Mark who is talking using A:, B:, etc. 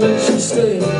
A: let you